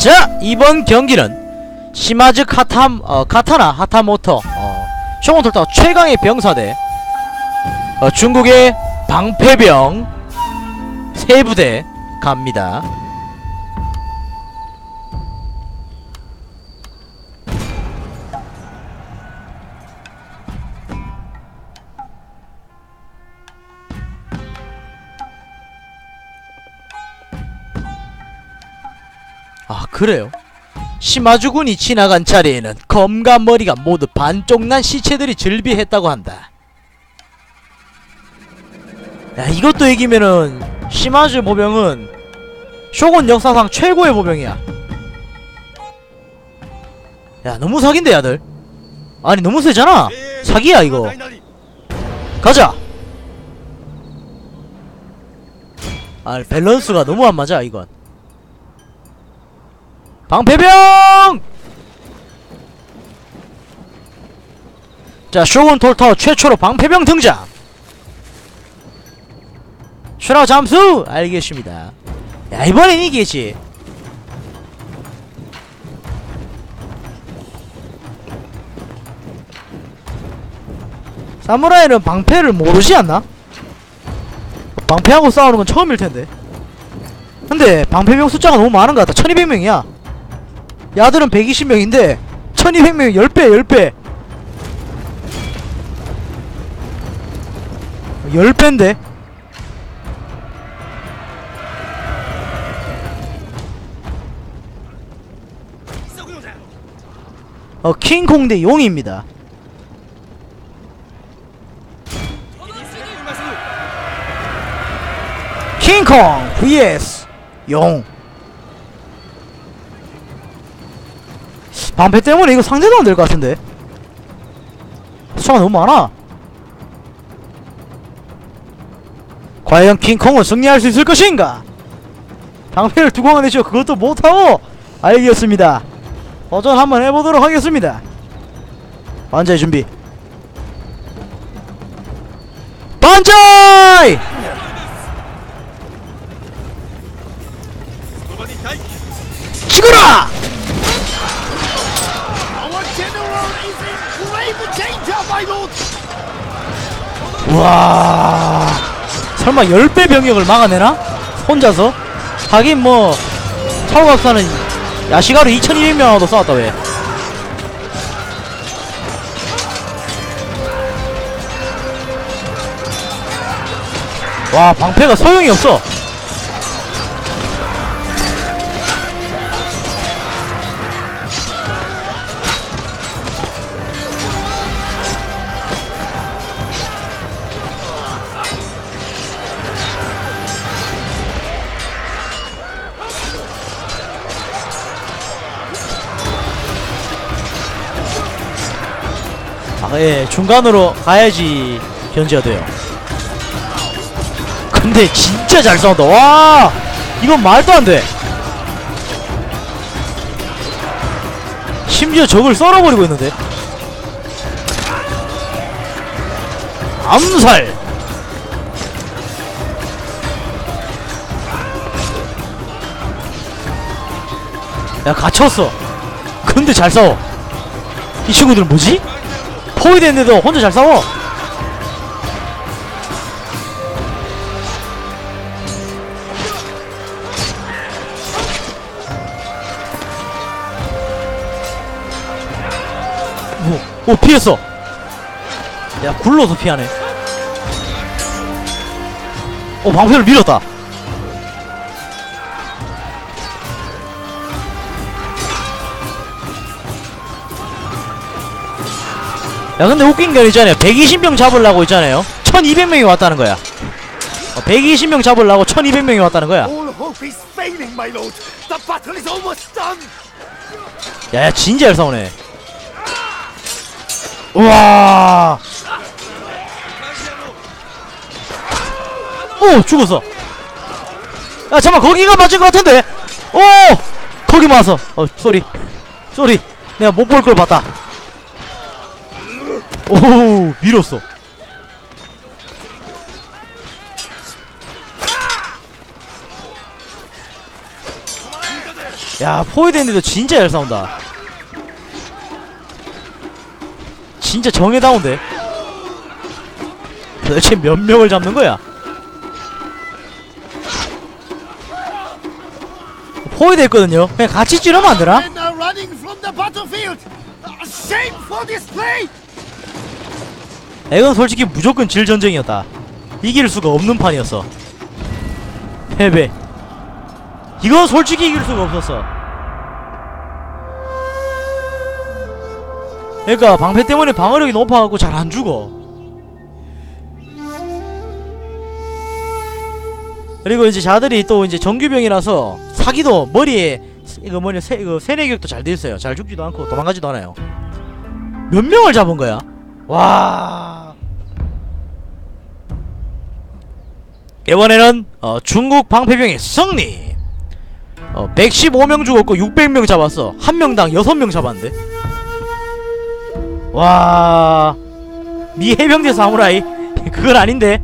자 이번 경기는 시마즈 카타 어, 카타나 하타모토 어, 쇼곤톨타 최강의 병사대 어, 중국의 방패병 세부대 갑니다. 그래요? 시마주군이 지나간 자리에는 검과 머리가 모두 반쪽 난 시체들이 즐비했다고 한다. 야 이것도 이기면은 시마주 보병은 쇼군 역사상 최고의 보병이야. 야 너무 사기인데 야들. 아니 너무 세잖아. 사기야 이거. 가자. 아 밸런스가 너무 안 맞아 이건. 방패병! 자, 쇼군 톨터 최초로 방패병 등장! 슈라 잠수! 알겠습니다. 야, 이번엔 이기겠지. 사무라이는 방패를 모르지 않나? 방패하고 싸우는 건 처음일 텐데. 근데 방패병 숫자가 너무 많은 것 같다. 1200명이야. 야들은 120명인데 1200명 10배 10배. 10배인데? 어 킹콩 대 용입니다. 킹콩 vs 용 방패 때문에 이거 상대도 안 될 것 같은데. 숫자가 너무 많아. 과연 킹콩은 승리할 수 있을 것인가? 방패를 두고 가내죠 그것도 못하고 알겠습니다. 도전 한번 해보도록 하겠습니다. 반자의 준비. 반자이 치거라 와 설마 10배 병력을 막아내나? 혼자서? 하긴 뭐 차오각사는 야시가로 2200명하고도 싸웠다 왜 와 방패가 소용이 없어 예, 중간으로 가야지 견제가 돼요. 근데 진짜 잘 싸운다. 와, 이건 말도 안 돼. 심지어 적을 썰어버리고 있는데. 암살. 야, 갇혔어. 근데 잘 싸워. 이 친구들은 뭐지? 포위됐는데도 혼자 잘 싸워. 오, 오 피했어. 야 굴러서 피하네. 오 방패를 밀었다 야 근데 웃긴 건 있잖아요 120명 잡으려고 있잖아요 1200명이 왔다는 거야. 어, 120명 잡으려고 1200명이 왔다는 거야. All hope is failing, my lord! The battle is almost done! 야, 야 진짜 잘 싸우네. 우와. 오 죽었어. 야 잠깐 거기가 맞은 것 같은데? 오 거기 맞았어. 어 쏘리. 쏘리. 내가 못 볼 걸 봤다 오 밀었어. 야 포위됐는데도 진짜 잘 싸운다. 진짜 정해다운데. 도대체 몇 명을 잡는 거야? 포위됐거든요. 그냥 같이 찌르면 안 되나? 이건 솔직히 무조건 질 전쟁이었다. 이길 수가 없는 판이었어. 패배. 이건 솔직히 이길 수가 없었어. 그러니까 방패 때문에 방어력이 높아갖고 잘 안 죽어. 그리고 이제 자들이 또 이제 정규병이라서 사기도 머리에 세- 이거 뭐냐 세, 이거 세뇌격도 잘 돼 있어요. 잘 죽지도 않고 도망가지도 않아요. 몇 명을 잡은 거야? 와. 이번에는 어, 중국 방패병의 승리. 어, 115명 죽었고 600명 잡았어. 한 명당 6명 잡았는데. 와. 미 해병대 사무라이 그건 아닌데.